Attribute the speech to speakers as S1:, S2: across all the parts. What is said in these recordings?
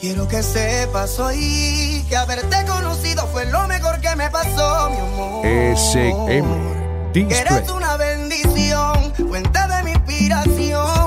S1: Quiero que sepas hoy que haberte conocido fue lo mejor que me pasó, mi amor.
S2: SM.
S1: Eres una bendición, fuente de mi inspiración.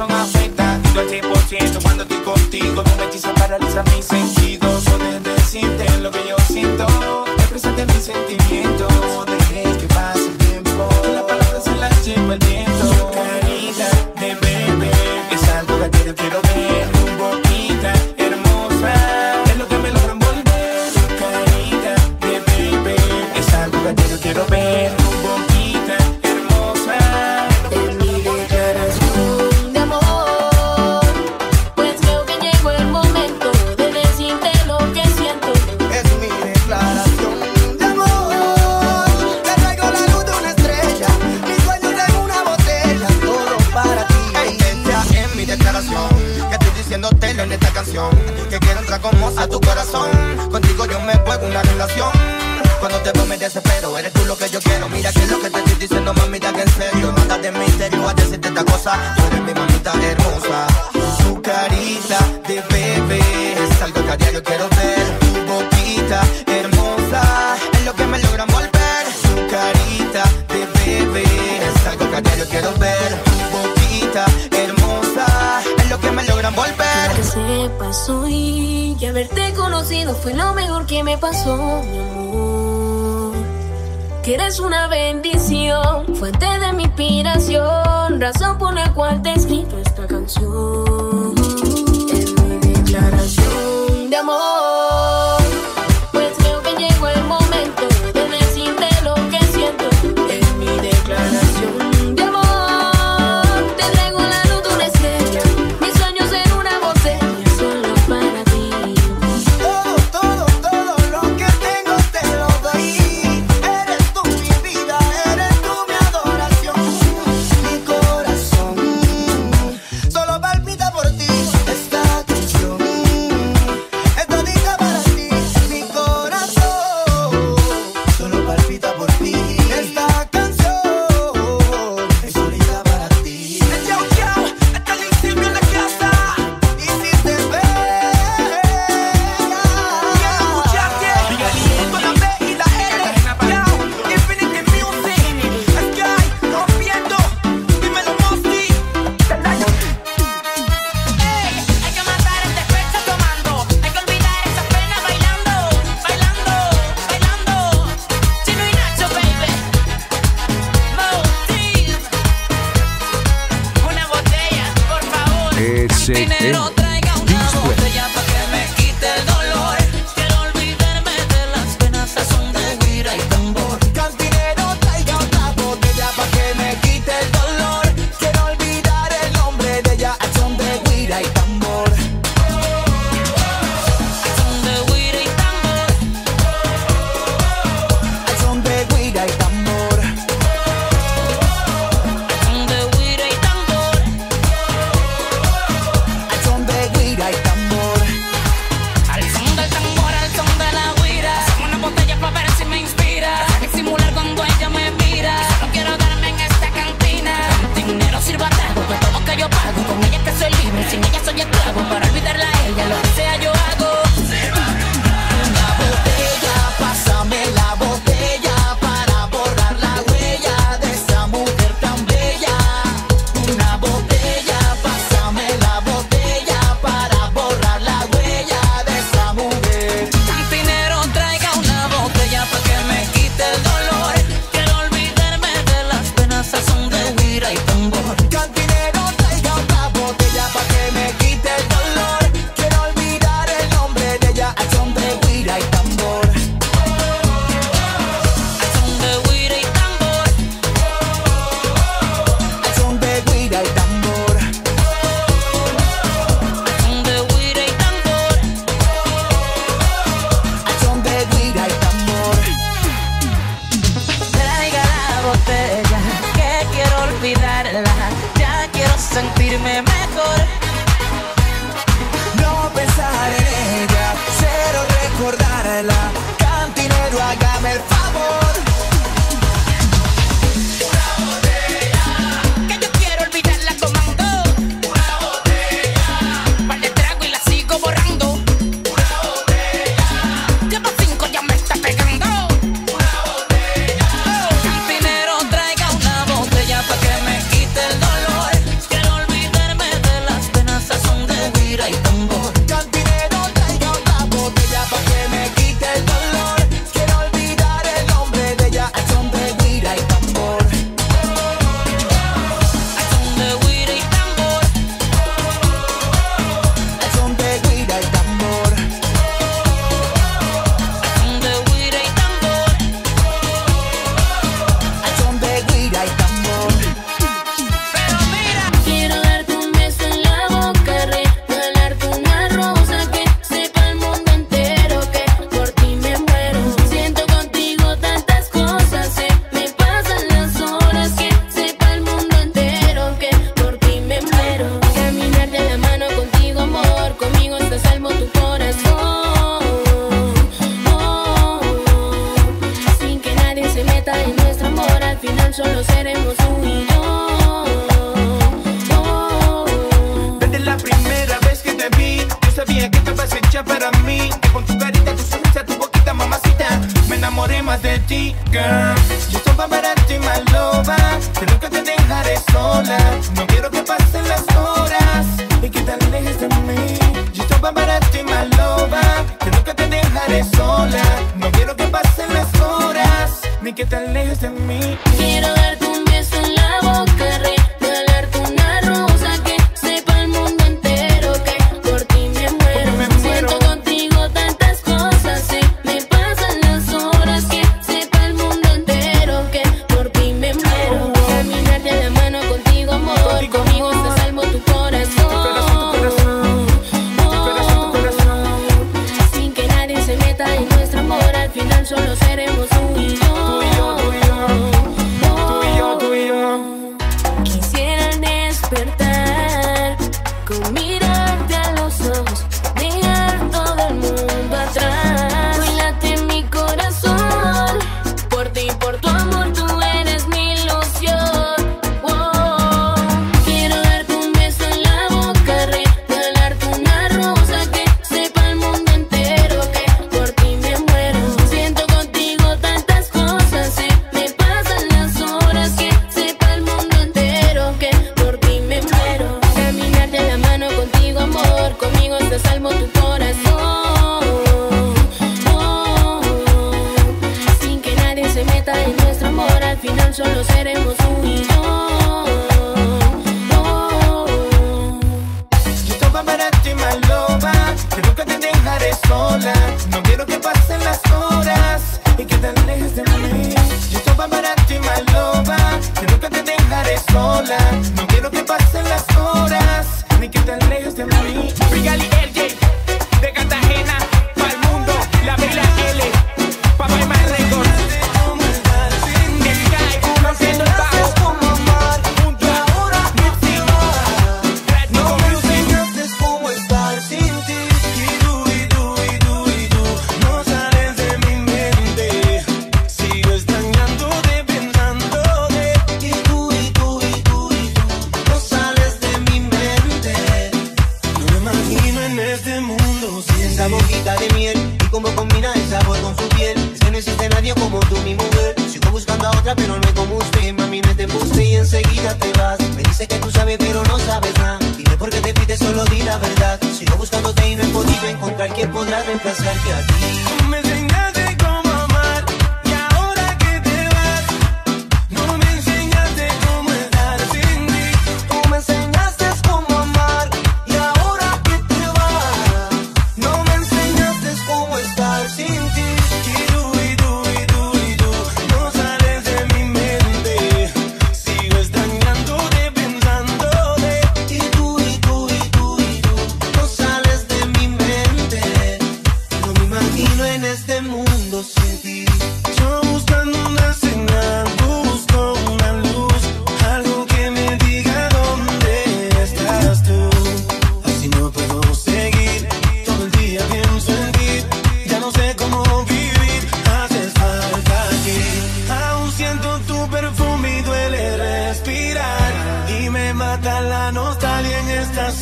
S3: corazón afecta al 100% cuando estoy contigo. Tu hechizo paraliza mis sentidos. Poder decirte lo que yo siento. Expresarte mis sentimientos. tu
S4: corazón. Contigo yo me juego una relación. Cuando te veo me desespero, eres tú lo que yo quiero. Mira que lo que te estoy diciendo, mamita, que en serio. Nada de misterio a decirte esta cosa. Tú eres mi mamita hermosa. Su carita
S5: contigo fue lo mejor que me pasó, mi amor. Que eres una bendición, fuente de mi inspiración, razón por la cual te he escrito esta canción. Tiene el.
S6: sentirme mejor.
S5: ti,
S3: girl. Yo soy para ti, my lover. Que te dejaré sola. No quiero que pasen las horas y que te alejes de mí. Yo soy para ti, my lover. Que te dejaré sola. No quiero que pasen las horas ni que te alejes de mí.
S5: Quiero
S3: problem. No te
S7: vas. Me dice que tú sabes, pero no sabes nada. Dime por qué te pides, solo di la verdad. Sigo buscándote y no he podido encontrar quien podrá reemplazarte.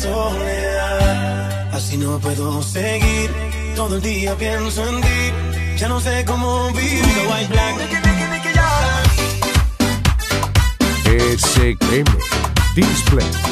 S7: Soledad. Así no puedo seguir, todo el día pienso en ti. Ya no sé cómo vivir. White Black.
S8: Display.